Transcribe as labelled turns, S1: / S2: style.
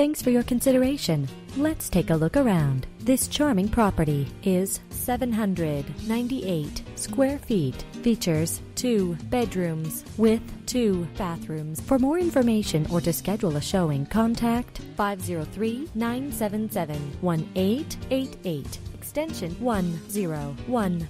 S1: Thanks for your consideration. Let's take a look around. This charming property is 798 square feet. Features two bedrooms with two bathrooms. For more information or to schedule a showing, contact 503 977 1888, extension 101.